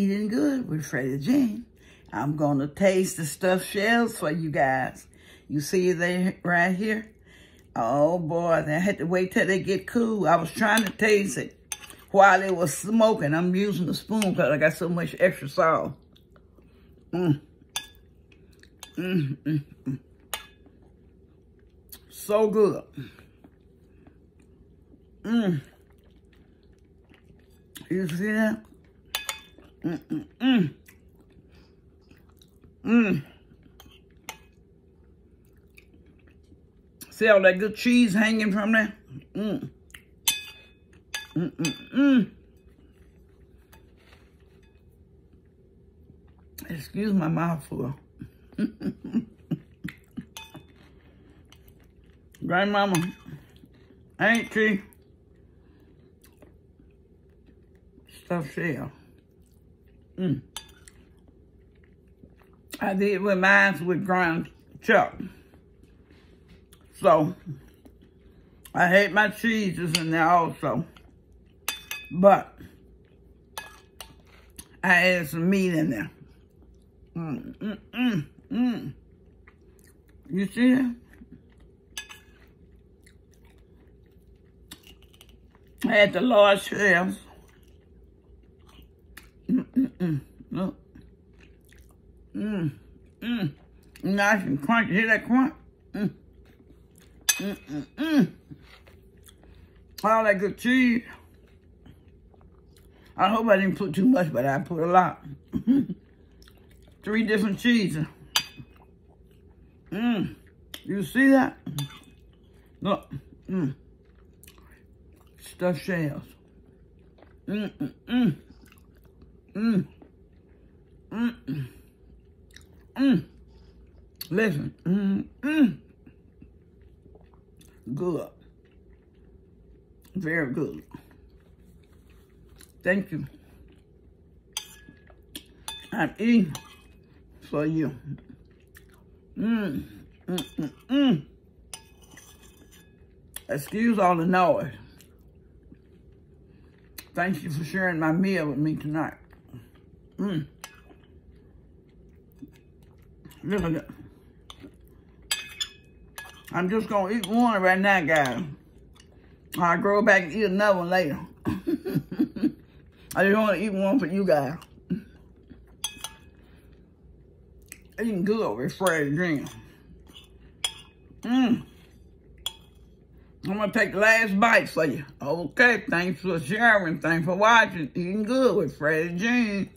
Eating Good with Freddie Jean. I'm going to taste the stuffed shells for you guys. You see they right here? Oh boy, I had to wait till they get cool. I was trying to taste it while it was smoking. I'm using the spoon because I got so much extra salt. Mmm. Mmm, mmm. So good. Mmm. You see that? Mmm, mmm, mmm. Mmm. See all that good cheese hanging from there? Mmm. Mmm, mmm, mmm. Excuse my mouthful. Grandmama, ain't she? Stuffed shell. Mm. I did with mine with ground chuck. So, I hate my cheeses in there also. But, I added some meat in there. Mm, mm, mm, mm. You see that? I had the large shells. Mm. Look. Mmm. Mmm. Nice and crunchy. Hear that crunch? Mmm, mmm, mmm. All that good cheese. I hope I didn't put too much, but I put a lot. Three different cheeses. Mmm. You see that? Look. Mmm. Stuffed shells. Mmm, mmm, mmm. Mmm. Mmm, mmm. Mmm. Listen. Mmm, mmm. Good. Very good. Thank you. I'm eating for you. Mmm, mmm, mmm, mmm. Excuse all the noise. Thank you for sharing my meal with me tonight. Mmm. Look at that. I'm just to eat one right now, guys. I'll grow back and eat another one later. I just want to eat one for you guys. Eating good with Freddie Jean. Mmm. I'm to take the last bite for you. Okay, thanks for sharing. Thanks for watching. Eating good with Freddie Jean.